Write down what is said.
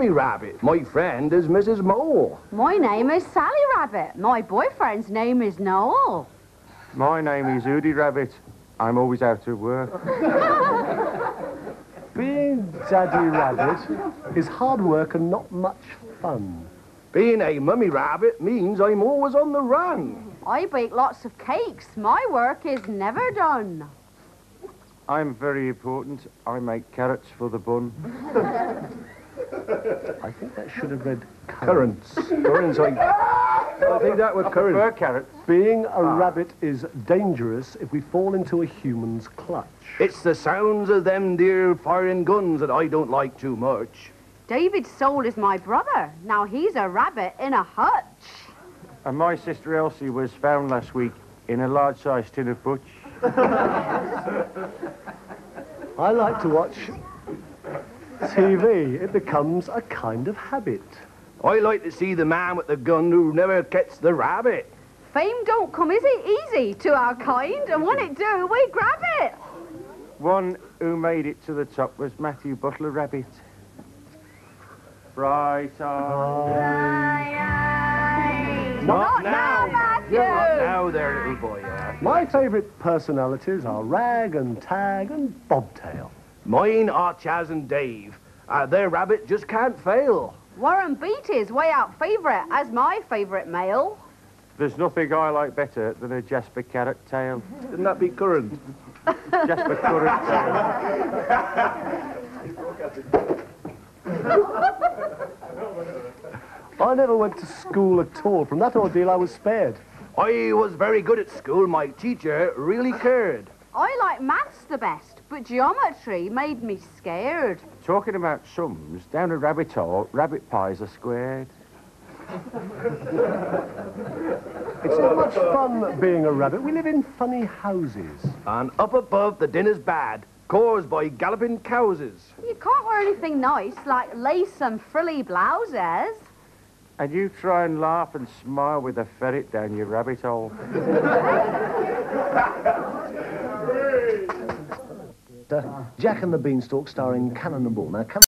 Mummy Rabbit. My friend is Mrs. Mole. My name is Sally Rabbit. My boyfriend's name is Noel. My name is Udi Rabbit. I'm always out at work. Being Daddy Rabbit is hard work and not much fun. Being a Mummy Rabbit means I'm always on the run. I bake lots of cakes. My work is never done. I'm very important. I make carrots for the bun. I think that should have read Currants. Currants, I... I think that was Prefer currants. carrots. Being a ah. rabbit is dangerous if we fall into a human's clutch. It's the sounds of them dear firing guns that I don't like too much. David Soul is my brother. Now he's a rabbit in a hutch. And my sister Elsie was found last week in a large-sized tin of butch. I like to watch TV. It becomes a kind of habit. I like to see the man with the gun who never gets the rabbit. Fame don't come easy, easy to our kind, and when it do, we grab it. One who made it to the top was Mathew Butler Rabbit. Bright eyes. Not now, Mathew. Not now there, little boy. yeah. My favourite personalities are Rag and Tag and Bobtail. Mine are Chas and Dave. Uh, their rabbit just can't fail. Warren Beatty's way out favourite as my favourite male. There's nothing I like better than a Jasper Carrot Tail. Didn't that be currant? Jasper Currant Tail. I never went to school at all. From that ordeal, I was spared. I was very good at school. My teacher really cared. I like maths the best, but geometry made me scared. Talking about sums, down a rabbit hole, rabbit pies are squared. It's not much fun being a rabbit. We live in funny houses. And up above, the dinner's bad, caused by galloping cowses. You can't wear anything nice like lace and frilly blouses. And you try and laugh and smile with a ferret down your rabbit hole. Jack and the Beanstalk starring Cannon and. Now, Cannon